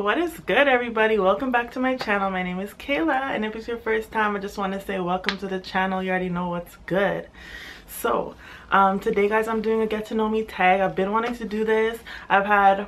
what is good everybody? Welcome back to my channel. My name is kayla and if it's your first time i just want to say welcome to the channel. You already know what's good. So um today guys i'm doing a get to know me tag. I've been wanting to do this. I've had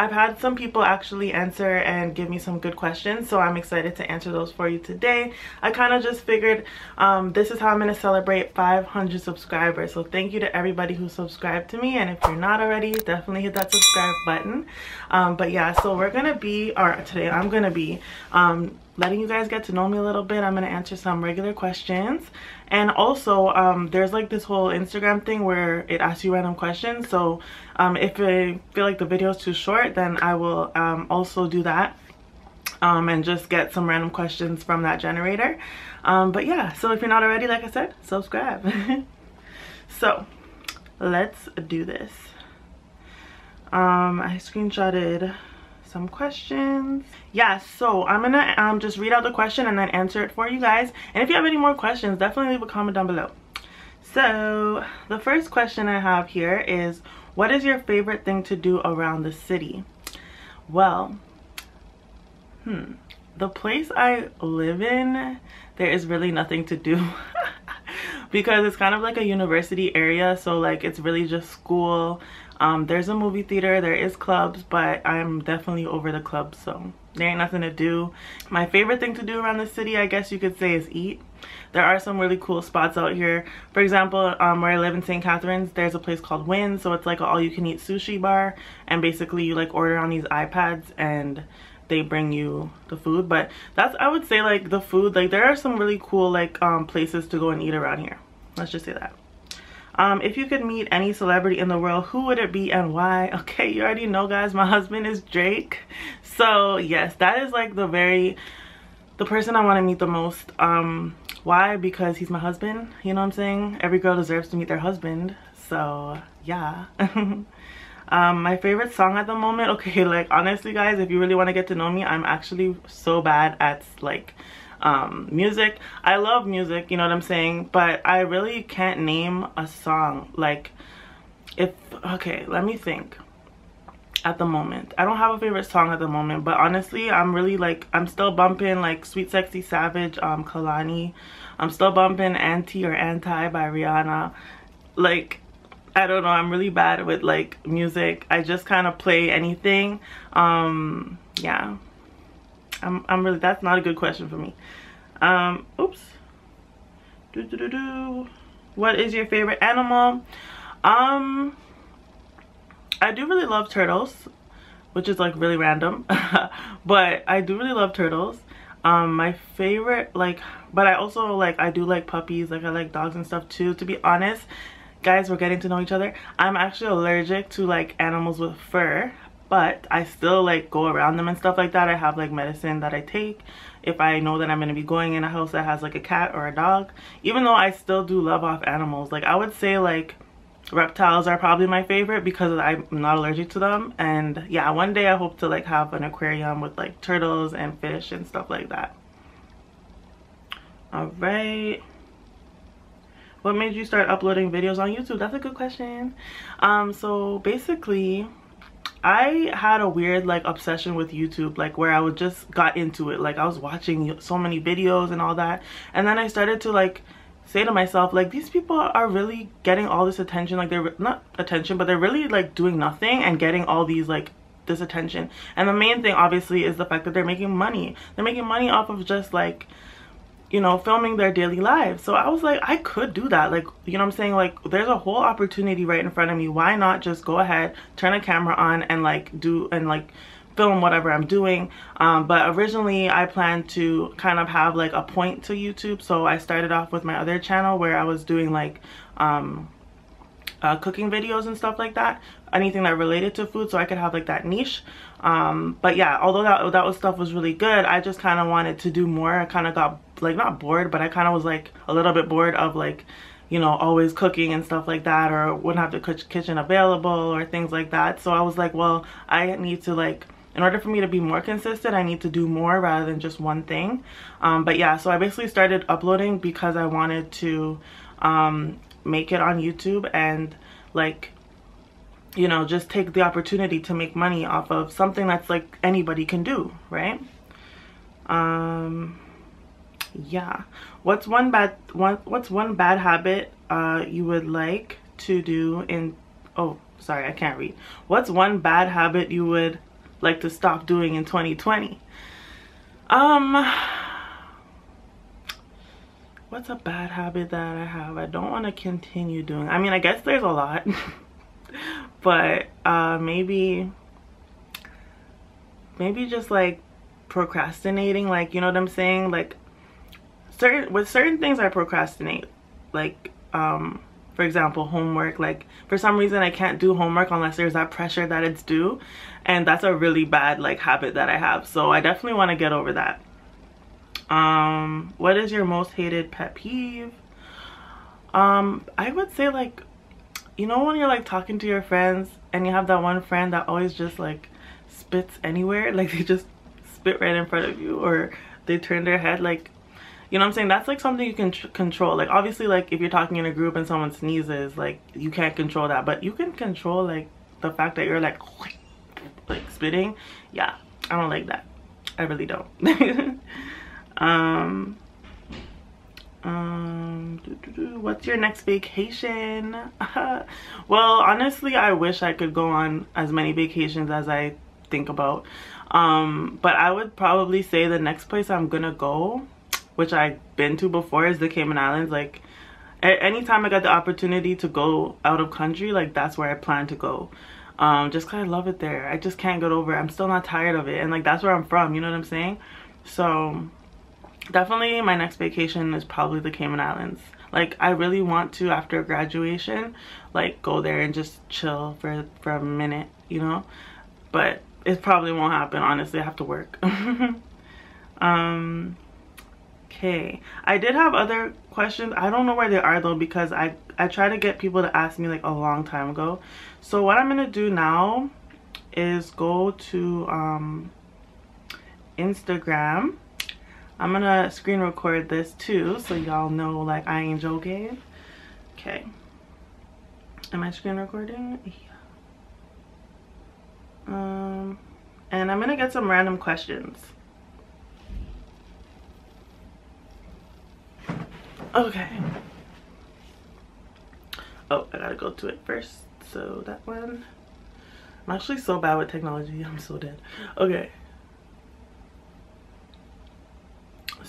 I've had some people actually answer and give me some good questions so I'm excited to answer those for you today. I kind of just figured um, this is how I'm going to celebrate 500 subscribers so thank you to everybody who subscribed to me and if you're not already definitely hit that subscribe button. Um, but yeah so we're going to be or today I'm going to be um, letting you guys get to know me a little bit. I'm going to answer some regular questions. And also, um, there's like this whole Instagram thing where it asks you random questions. So um, if I feel like the video is too short, then I will um, also do that. Um, and just get some random questions from that generator. Um, but yeah, so if you're not already, like I said, subscribe. so let's do this. Um, I screenshotted some questions. Yeah so i'm gonna um just read out the question and then answer it for you guys. And if you have any more questions definitely leave a comment down below. So the first question i have here is what is your favorite thing to do around the city? Well hmm the place i live in there is really nothing to do because it's kind of like a university area so like it's really just school um, there's a movie theater, there is clubs, but I'm definitely over the clubs, so there ain't nothing to do. My favorite thing to do around the city, I guess you could say, is eat. There are some really cool spots out here. For example, um, where I live in St. Catharines, there's a place called Win, so it's like an all-you-can-eat sushi bar, and basically you like order on these iPads and they bring you the food but that's i would say like the food like there are some really cool like um places to go and eat around here let's just say that um, if you could meet any celebrity in the world, who would it be and why? Okay, you already know guys, my husband is Drake. So yes, that is like the very, the person I want to meet the most. Um, why? Because he's my husband, you know what I'm saying? Every girl deserves to meet their husband. So yeah. um, my favorite song at the moment, okay, like honestly guys, if you really want to get to know me, I'm actually so bad at like um, music. I love music, you know what I'm saying? But I really can't name a song. Like, if, okay, let me think at the moment. I don't have a favorite song at the moment, but honestly, I'm really like, I'm still bumping like Sweet Sexy Savage, um, Kehlani. I'm still bumping Anti or Anti by Rihanna. Like, I don't know, I'm really bad with like music. I just kind of play anything. Um, yeah. I'm, I'm really, that's not a good question for me. Um, oops. Do, do, do, do. What is your favorite animal? Um, I do really love turtles, which is like really random, but I do really love turtles. Um, my favorite, like, but I also like, I do like puppies, like I like dogs and stuff too. To be honest, guys, we're getting to know each other. I'm actually allergic to like animals with fur but I still like go around them and stuff like that. I have like medicine that I take if I know that I'm going to be going in a house that has like a cat or a dog. Even though I still do love off animals. Like I would say like reptiles are probably my favorite because I'm not allergic to them. And yeah, one day I hope to like have an aquarium with like turtles and fish and stuff like that. All right what made you start uploading videos on youtube? That's a good question. Um so basically I had a weird like obsession with YouTube like where I would just got into it. Like I was watching so many videos and all that. And then I started to like say to myself like these people are really getting all this attention. Like they're not attention but they're really like doing nothing and getting all these like this attention. And the main thing obviously is the fact that they're making money. They're making money off of just like you know, filming their daily lives. So I was like, I could do that. Like, you know I'm saying? Like, there's a whole opportunity right in front of me. Why not just go ahead, turn a camera on and like do and like film whatever I'm doing. Um, but originally I planned to kind of have like a point to YouTube. So I started off with my other channel where I was doing like um, uh, cooking videos and stuff like that anything that related to food so I could have like that niche. Um, but yeah although that, that was stuff was really good I just kind of wanted to do more. I kind of got like not bored but I kind of was like a little bit bored of like you know always cooking and stuff like that or wouldn't have the kitchen available or things like that. So I was like well I need to like in order for me to be more consistent I need to do more rather than just one thing. Um, but yeah so I basically started uploading because I wanted to um, make it on YouTube and like you know, just take the opportunity to make money off of something that's like anybody can do, right? Um, yeah. What's one bad one? What's one bad habit uh, you would like to do in? Oh, sorry, I can't read. What's one bad habit you would like to stop doing in 2020? Um, what's a bad habit that I have I don't want to continue doing? I mean, I guess there's a lot. but uh, maybe maybe just like procrastinating like you know what i'm saying like certain with certain things i procrastinate like um for example homework like for some reason i can't do homework unless there's that pressure that it's due and that's a really bad like habit that i have so i definitely want to get over that um what is your most hated pet peeve? Um i would say like you know when you're like talking to your friends and you have that one friend that always just like spits anywhere? Like they just spit right in front of you or they turn their head like you know what I'm saying? That's like something you can control. Like obviously like if you're talking in a group and someone sneezes like you can't control that. But you can control like the fact that you're like like spitting. Yeah I don't like that. I really don't um um doo -doo -doo. what's your next vacation? Well honestly i wish i could go on as many vacations as i think about. Um but i would probably say the next place i'm gonna go which i've been to before is the cayman islands. Like anytime i got the opportunity to go out of country like that's where i plan to go. Um just because i love it there. I just can't get over it. I'm still not tired of it. And like that's where i'm from. You know what i'm saying? So definitely my next vacation is probably the Cayman Islands. Like I really want to after graduation like go there and just chill for for a minute, you know? But it probably won't happen honestly. I have to work. um okay. I did have other questions. I don't know where they are though because I I try to get people to ask me like a long time ago. So what I'm going to do now is go to um Instagram I'm gonna screen record this too so y'all know like I ain't joking. Okay. Am I screen recording? Yeah. Um, and I'm gonna get some random questions. Okay. Oh, I gotta go to it first. So that one. I'm actually so bad with technology. I'm so dead. Okay.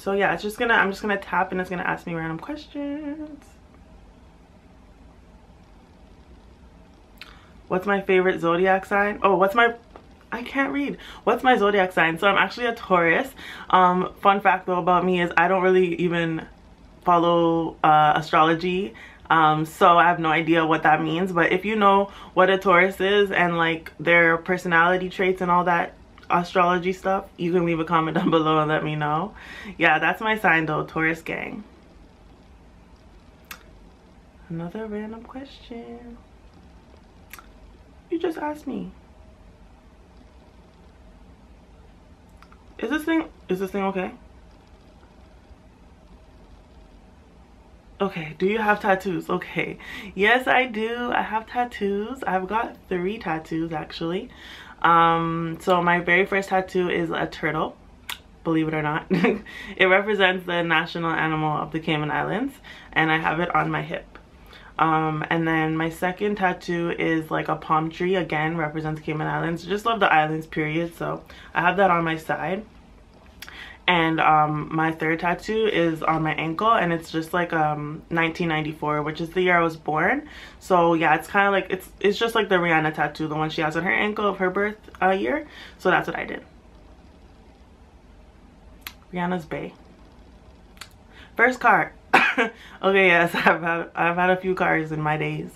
So yeah it's just gonna i'm just gonna tap and it's gonna ask me random questions what's my favorite zodiac sign oh what's my I can't read. What's my zodiac sign? So I'm actually a Taurus. Um, fun fact though about me is I don't really even follow uh, astrology. Um, so I have no idea what that means. But if you know what a Taurus is and like their personality traits and all that, astrology stuff, you can leave a comment down below and let me know. Yeah, that's my sign though, Taurus gang. Another random question. You just asked me. Is this thing, is this thing okay? Okay, do you have tattoos? Okay. Yes, I do. I have tattoos. I've got three tattoos actually. Um, so my very first tattoo is a turtle believe it or not. it represents the national animal of the Cayman Islands and I have it on my hip. Um, and then my second tattoo is like a palm tree, again represents Cayman Islands. Just love the islands period, so I have that on my side and um, my third tattoo is on my ankle and it's just like um 1994 which is the year I was born. So yeah it's kind of like it's it's just like the Rihanna tattoo the one she has on her ankle of her birth uh, year. So that's what I did. Rihanna's Bay first car okay yes I've had I've had a few cars in my days.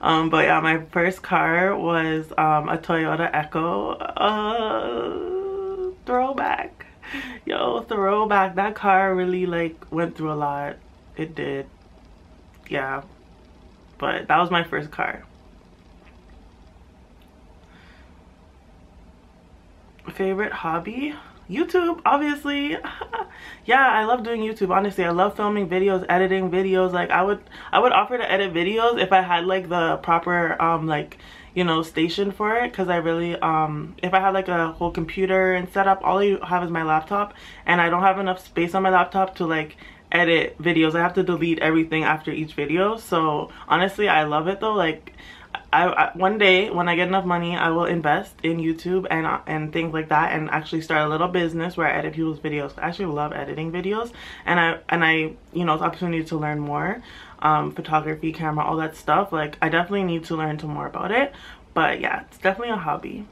Um but yeah my first car was um a Toyota Echo uh throwback yo throwback. That car really like went through a lot. It did. Yeah. But that was my first car. Favorite hobby? Youtube obviously. Yeah i love doing youtube honestly. I love filming videos editing videos. Like i would i would offer to edit videos if i had like the proper um like you know station for it because i really um if i had like a whole computer and setup all you have is my laptop and i don't have enough space on my laptop to like edit videos. I have to delete everything after each video. So honestly i love it though. Like I, I, one day when I get enough money, I will invest in YouTube and uh, and things like that, and actually start a little business where I edit people's videos. I actually love editing videos, and I and I you know it's opportunity to learn more, um, photography, camera, all that stuff. Like I definitely need to learn to more about it, but yeah, it's definitely a hobby.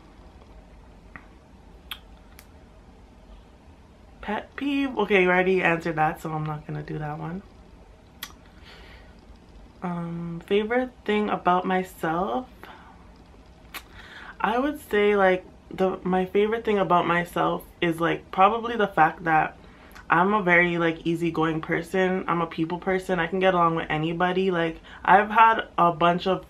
Pet peeve? Okay, you already answered that, so I'm not gonna do that one um favorite thing about myself? I would say like the my favorite thing about myself is like probably the fact that i'm a very like easygoing person. I'm a people person. I can get along with anybody. Like i've had a bunch of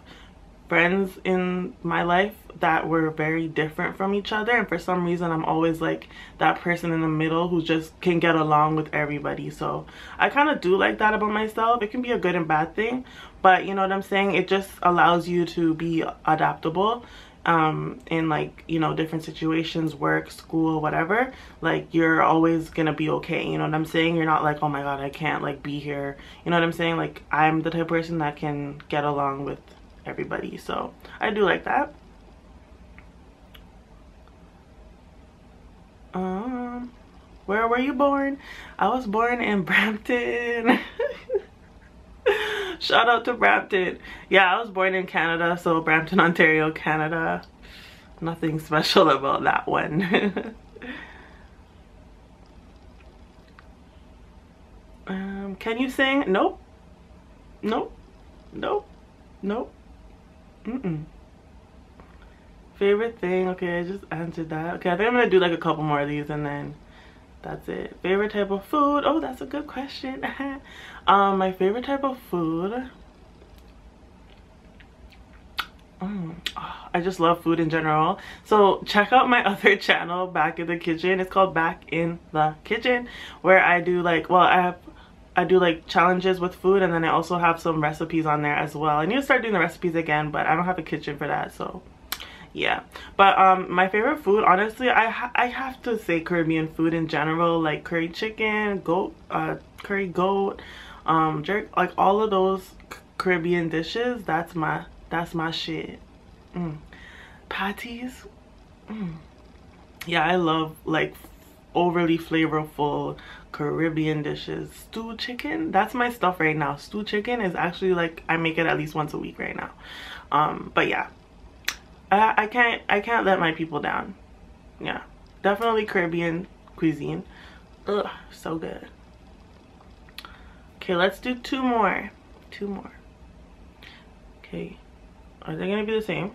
friends in my life that were very different from each other and for some reason I'm always like that person in the middle who just can get along with everybody. So I kind of do like that about myself. It can be a good and bad thing but you know what I'm saying? It just allows you to be adaptable um in like you know different situations work school whatever. Like you're always gonna be okay you know what i'm saying? You're not like oh my god i can't like be here. You know what i'm saying? Like i'm the type of person that can get along with everybody. So I do like that. Um where were you born? I was born in Brampton. Shout out to Brampton. Yeah I was born in Canada so Brampton Ontario Canada. Nothing special about that one. Um can you sing? Nope. Nope. Nope. Nope Mm-mm. Favorite thing? Okay, I just answered that. Okay, I think I'm gonna do like a couple more of these and then that's it. Favorite type of food? Oh, that's a good question. um, my favorite type of food. Mm, oh, I just love food in general. So check out my other channel, Back in the Kitchen. It's called Back in the Kitchen, where I do like, well, I have I do like challenges with food and then I also have some recipes on there as well. I need to start doing the recipes again, but I don't have a kitchen for that, so yeah. But um, my favorite food, honestly, I ha I have to say Caribbean food in general, like curry chicken, goat, uh, curry goat, um, jerk, like all of those Caribbean dishes. That's my that's my shit. Mm. Patties. Mm. Yeah, I love like overly flavorful Caribbean dishes. Stew chicken, that's my stuff right now. Stew chicken is actually like, I make it at least once a week right now. Um, but yeah, I, I can't, I can't let my people down. Yeah, definitely Caribbean cuisine. Ugh, so good. Okay, let's do two more. Two more. Okay, are they gonna be the same?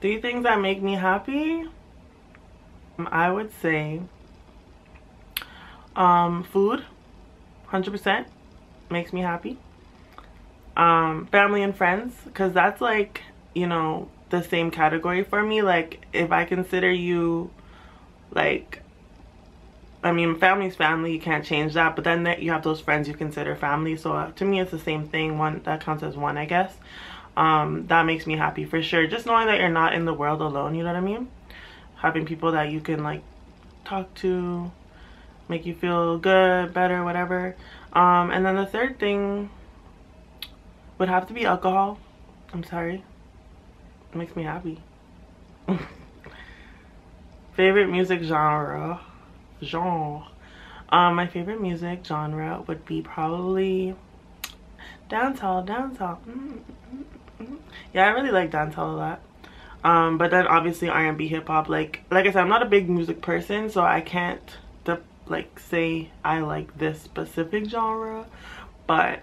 Three things that make me happy? I would say um, food, 100% makes me happy. Um, family and friends, because that's like, you know, the same category for me. Like, if I consider you, like, I mean, family's family, you can't change that. But then you have those friends you consider family. So uh, to me, it's the same thing. One that counts as one, I guess. Um, that makes me happy for sure. Just knowing that you're not in the world alone, you know what I mean? Having people that you can like talk to, make you feel good, better, whatever. Um, and then the third thing would have to be alcohol. I'm sorry. It makes me happy. favorite music genre. Genre. Um, my favorite music genre would be probably dancehall, dancehall. Mm -hmm. Yeah, I really like dancehall a lot. Um, but then obviously R&B, hip hop. Like, like I said, I'm not a big music person, so I can't like say I like this specific genre. But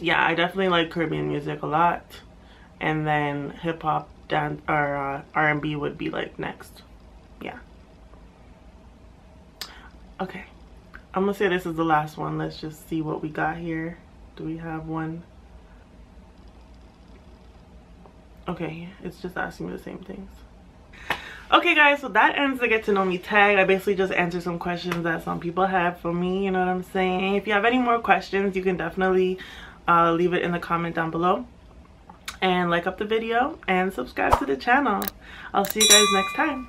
yeah I definitely like Caribbean music a lot. And then hip-hop dance or uh, R&B would be like next. Yeah. Okay. I'm gonna say this is the last one. Let's just see what we got here. Do we have one okay it's just asking me the same things okay guys so that ends the get to know me tag i basically just answered some questions that some people have for me you know what i'm saying if you have any more questions you can definitely uh, leave it in the comment down below and like up the video and subscribe to the channel. I'll see you guys next time.